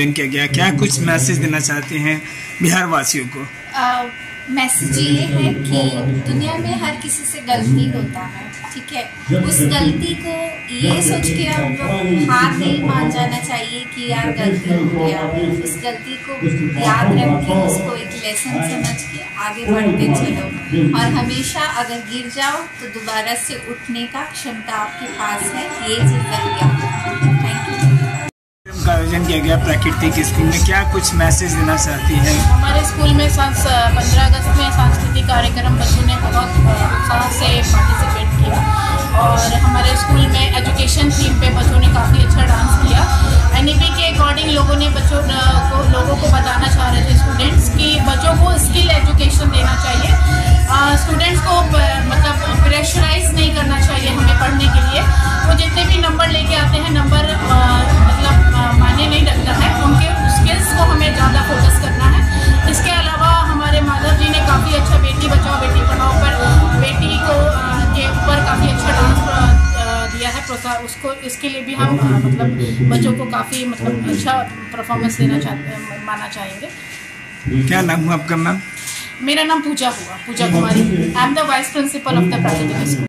आयोजन किया गया। क्या कुछ मैसेज देना चाहते हैं बिहार वासियों को मैसेज ये है कि दुनिया में हर किसी से गलती होता है, ठीक है? उस गलती को ये सोच के अब हार नहीं मान जाना चाहिए कि यार गलती हो गया। उस गलती को याद रख के उसको एक लेसन समझ के आगे बढ़ते चलो। और हमेशा अगर गिर जाओ तो दोबारा से उठने का क्षमता आपके पास है, ये चीज़ आयोजन किया गया प्राकृतिक स्कूल में। क्या कुछ मैसेज देना चाहती है? हमारे स्कूल में उसको इसके लिए भी हम मतलब बच्चों को काफ़ी मतलब अच्छा परफॉर्मेंस देना चाहते माना चाहेंगे। क्या नाम हुआ आपका नाम मेरा नाम पूजा हुआ Pooja Kumari. I am the vice principal of the प्राकृतिक स्कूल